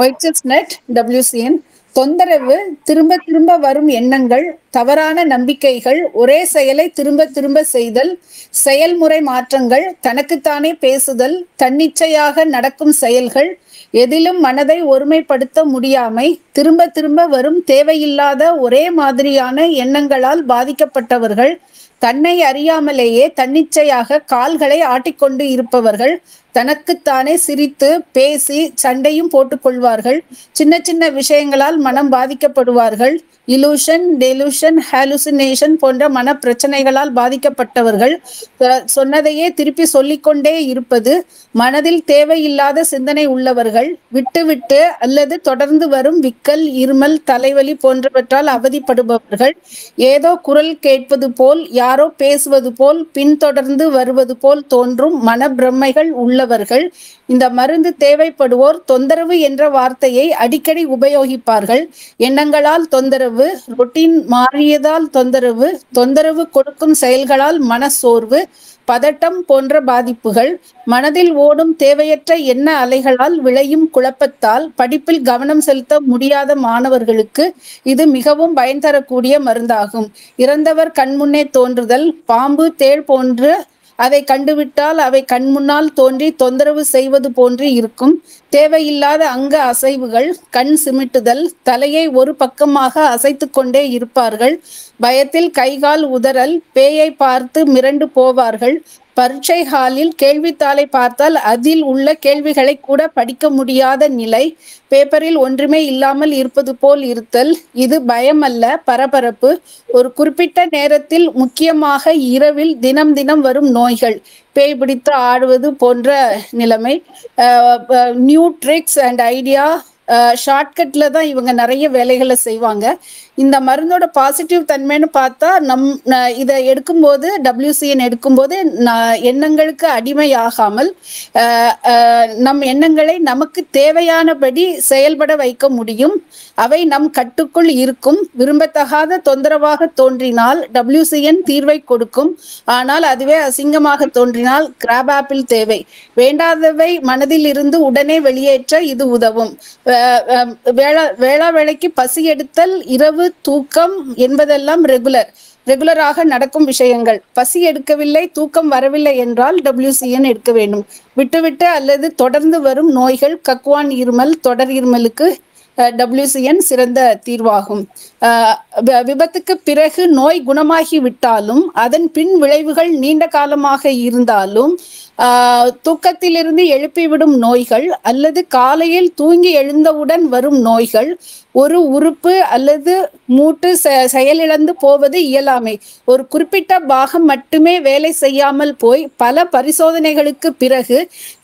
White net WCN தொந்தரவு திரும்ப திரும்ப வரும் எண்ணங்கள் தவறான நம்பிக்கைகள் ஒரே செயலை திரும்ப திரும்ப செய்தல் செயல்முறை மாற்றங்கள் தனக்குத்தானே பேசுதல் தன்னிச்சையாக நடக்கும் செயல்கள் எதிலும் மனதை ஒருமைப்படுத்த முடியாமை திரும்ப திரும்ப வரும் தேவையில்லாத ஒரே மாதிரியான எண்ணங்களால் பாதிக்கப்பட்டவர்கள் தன்னை அறியாமலேயே தன்னிச்சையாக கால்களை ஆட்டிக்கொண்டு இருப்பவர்கள் தனக்குத்தானே சிரித்து பேசி சண்டையும் போட்டுக்கொள்வார்கள். சின்ன சின்ன விஷயங்களால் மனம் பாதிக்கப்படுவார்கள். இலூஷன் டெலூஷன் ஹாலுசினேஷன் போன்ற மன பிரச்சனைகளால் பாதிக்கப்பட்டவர்கள் சொன்னதையே திருப்பி சொல்லிக்கொண்டே இருப்பது மனதில் தேவையில்லாத சிந்தனை உள்ளவர்கள் விட்டுவிட்டு அல்லது தொடர்ந்து வரும் விக்கல் இருமல் தலைவலி போன்றவற்றால் அவதிப்படுபவர்கள் ஏதோ குரல் கேட்பது போல் யாரோ பேசுவது போல் பின்தொடர்ந்து வருவது போல் தோன்றும் மனப்பிரமைகள் உள்ளவர்கள் இந்த மருந்து தேவைப்படுவோர் தொந்தரவு என்ற வார்த்தையை அடிக்கடி உபயோகிப்பார்கள் எண்ணங்களால் தொந்தரவு ரொட்டீன் மாறியதால் தொந்தரவு தொந்தரவு கொடுக்கும் செயல்களால் மனசோர்வு பதட்டம் போன்ற பாதிப்புகள் மனதில் ஓடும் தேவையற்ற எண்ண அலைகளால் விளையும் குழப்பத்தால் படிப்பில் கவனம் செலுத்த முடியாத மாணவர்களுக்கு இது மிகவும் பயன் தரக்கூடிய மருந்தாகும். இறந்தவர் கண்முன்னே தோன்றுதல் பாம்பு தேள் போன்ற அதை கண்டுவிட்டால் அவை கண்முன்னால் தோன்றி தொந்தரவு செய்வது போன்று இருக்கும். தேவையில்லாத அங்க அசைவுகள் கண் சிமிட்டுதல் தலையை ஒரு பக்கமாக அசைத்து கொண்டே இருப்பார்கள். பயத்தில் கைகால் உதறல் பேயை பார்த்து மிரண்டு போவார்கள். பரீட்சை ஹாலில் கேள்வித்தாளை பார்த்தால் அதில் உள்ள கேள்விகளை கூட படிக்க முடியாத நிலை. பேப்பரில் ஒன்றுமே இல்லாமல் இருப்பது போல் இருத்தல். இது பயம் அல்ல பரபரப்பு. ஒரு குறிப்பிட்ட நேரத்தில் முக்கியமாக இரவில் தினம் தினம் வரும் நோய்கள். பேய் பிடித்து ஆடுவது போன்ற நிலைமை. நியூ ட்ரிக்ஸ் அண்ட் ஐடியா ஷார்ட்கட்ல தான் இவங்க நிறைய வேலைகளை செய்வாங்க. இந்த மருந்தோட பாசிட்டிவ் தன்மைன்னு பார்த்தா நம் ந- இதை எடுக்கும்போது டபிள்யூசிஎன் எடுக்கும்போது ந- எண்ணங்களுக்கு அடிமையாகாமல் நம் எண்ணங்களை நமக்கு தேவையானபடி செயல்பட வைக்க முடியும். அவை நம் கட்டுக்குள் இருக்கும். விரும்பத்தகாத தொந்தரவாக தோன்றினால் டபிள்யூசிஎன் தீர்வை கொடுக்கும். ஆனால் அதுவே அசிங்கமாக தோன்றினால் கிராப் ஆப்பிள் தேவை. வேண்டாதவை மனதில் இருந்து உடனே வெளியேற்ற இது உதவும். வேளா வேளா வேளைக்கு பசி எடுத்தல் இரவு தூக்கம் என்பதெல்லாம் ரெகுலர் ரெகுலராக நடக்கும் விஷயங்கள். பசி எடுக்கவில்லை தூக்கம் வரவில்லை என்றால் டபிள்யூசிஎன் எடுக்க வேண்டும். விட்டுவிட்டு அல்லது தொடர்ந்து வரும் நோய்கள் கக்குவான் இருமல் தொடர் இருமலுக்கு டபிள்யூசிஎன் சிறந்த தீர்வாகும். விபத்துக்கு பிறகு நோய் குணமாகி விட்டாலும் அதன் பின் விளைவுகள் நீண்ட காலமாக இருந்தாலும் தூக்கத்திலிருந்து எழுப்பிவிடும் நோய்கள் அல்லது காலையில் தூங்கி எழுந்தவுடன் வரும் நோய்கள் ஒரு உறுப்பு அல்லது மூட்டு செ- செயலிழந்து போவது இயலாமை. ஒரு குறிப்பிட்ட பாகம் மட்டுமே வேலை செய்யாமல் போய் பல பரிசோதனைகளுக்கு பிறகு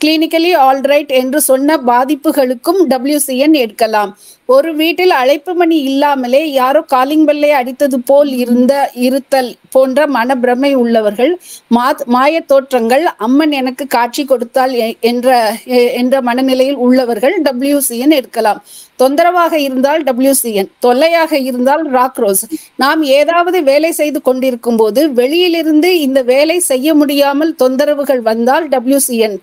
கிளினிக்கலி ஆல்ரைட் என்று சொன்ன பாதிப்புகளுக்கும் டபிள்யூசிஎன் எடுக்கலாம் ஒரு வீட்டில் அழைப்பு மணி இல்லாமலே யாரோ காலிங் பெல்லை அடித்தது போல் இருந்த இருத்தல் போன்ற மனப்பிரமை உள்ளவர்கள் மா மாய தோற்றங்கள் அம்மன் எனக்கு காட்சி கொடுத்தால் எ- என்ற என்ற மனநிலையில் உள்ளவர்கள் டபிள்யூசிஎன் எடுக்கலாம் தொந்தரவாக இருந்தால் டபிள்யூசிஎன் தொல்லையாக இருந்தால் ராக்ரோஸ் நாம் ஏதாவது வேலை செய்து கொண்டிருக்கும் போது வெளியிலிருந்து இந்த வேலை செய்ய முடியாமல் தொந்தரவுகள் வந்தால் டபிள்யூசிஎன்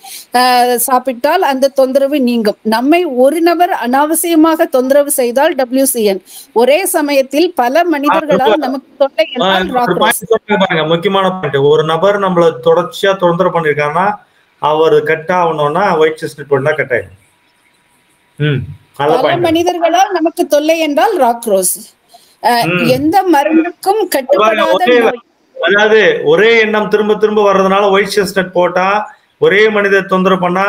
சாப்பிட்டால் அந்த தொந்தரவு நீங்கும். நம்மை ஒரு நபர் அனாவசியமாக தொந்தரவு செய்தால் டபிள்யூசிஎன் ஒரே சமயத்தில் பல மனிதர்களால் நமக்கு தொல்லை என்றால் முக்கியமான ஒரு நபர் நம்மள தொடர்ச்சியா தொந்தரவு பண்ணிருக்காருன்னா அவர் கட் ஆகணும்னா ஒயிட் செஸ்ட் போட்டா கட் ஆயிடும் பல மனிதர்களால் நமக்கு தொல்லை என்றால் ராக்ரோஸ் ம். எந்த மருந்துக்கும் கட்டுப்படாத அதாவது ஒரே எண்ணம் திரும்ப திரும்ப வர்றதுனால ஒயிட் செஸ்னட் போட்டா ஒரே மனிதர் தொந்தரவு பண்ணா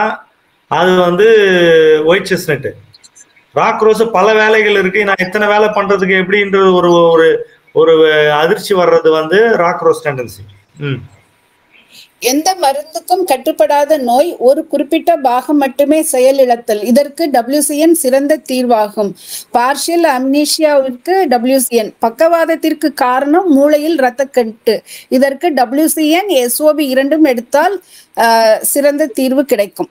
அது வந்து ஒயிட் செஸ்னட் ராக் ரோஸ் பல வேலைகள் இருக்கு. நான் இத்தனை வேலை பண்றதுக்கு எப்படின்ற ஒரு ஒரு ஒரு அதிர்ச்சி வர்றது வந்து ராக் ரோஸ் டெண்டன்சி ம். எந்த மருந்துக்கும் கட்டுப்படாத நோய் ஒரு குறிப்பிட்ட பாகம் மட்டுமே செயலிழத்தல். இதற்கு டபிள்யூசிஎன் சிறந்த தீர்வாகும். பார்ஷியல் அம்னீஷியாவிற்கு டபிள்யூசிஎன் பக்கவாதத்திற்கு காரணம் மூளையில் இரத்தக்கட்டு. இதற்கு டபிள்யூசிஎன் எஸ்ஓபி இரண்டும் எடுத்தால் ஆஹ், சிறந்த தீர்வு கிடைக்கும்.